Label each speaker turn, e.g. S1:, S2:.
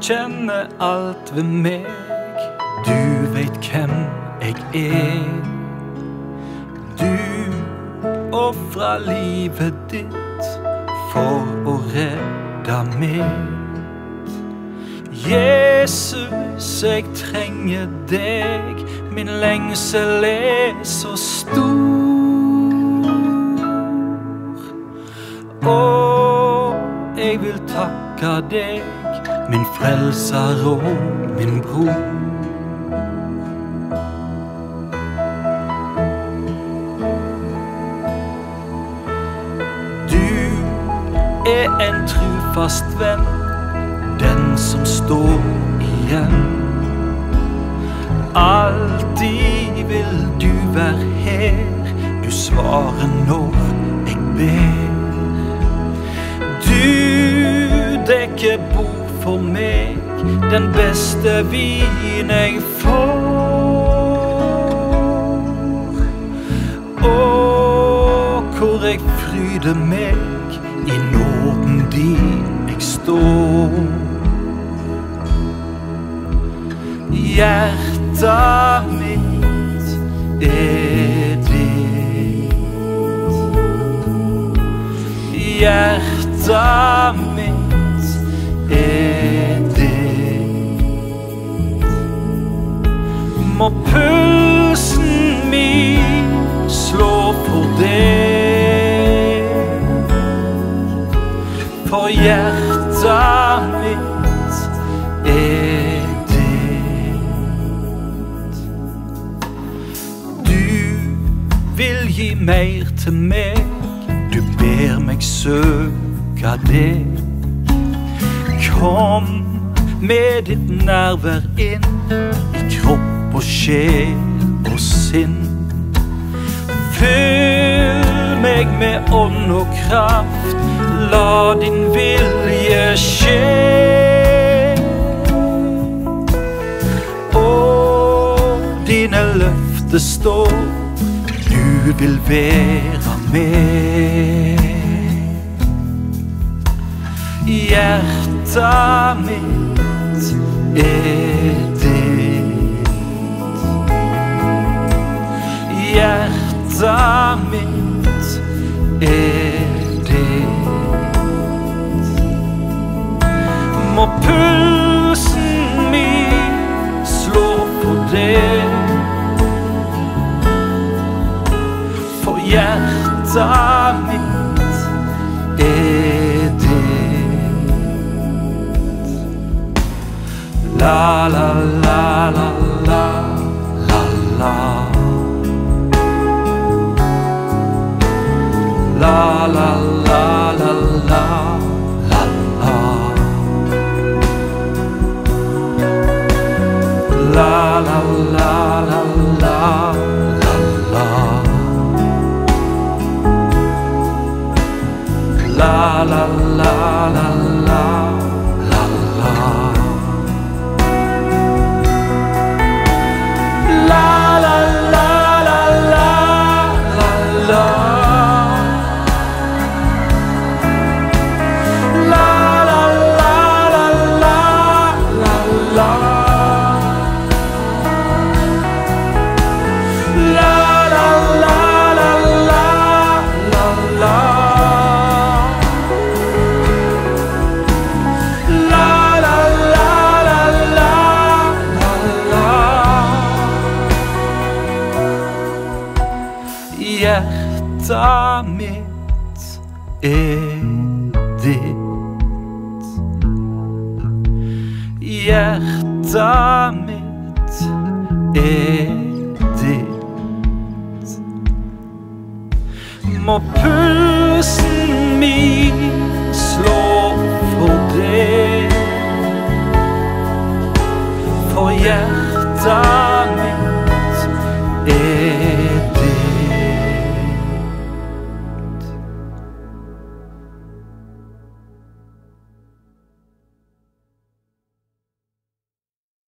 S1: kjenner alt ved meg. Du veit hvem jeg er. Du ofra livet ditt for å redde mitt. Jesus, jeg trenger deg. Min lengsel er så stor. Og jeg vil takke deg, min frelser og min bror. Du er en trufast venn, den som står igjen. Alltid vil du være her, du svarer når jeg ber. Du dekker bord for meg, den beste vin jeg får. Og hvor jeg fryder meg, i nåden din jeg står. Hjertet mitt er ditt. Hjertet mitt Må pulsen min slå på deg. For hjertet mitt er ditt. Du vil gi mer til meg, du ber meg søke det. Kom med ditt nærvær inn og sjel og sinn. Fyll meg med ånd og kraft, la din vilje skje. Og dine løfter står, du vil være med. Hjertet mitt mitt er. La, la, la, la, la, la, la. La, la, la, Hjertet mitt er ditt. Hjertet mitt er ditt. Må pulsen min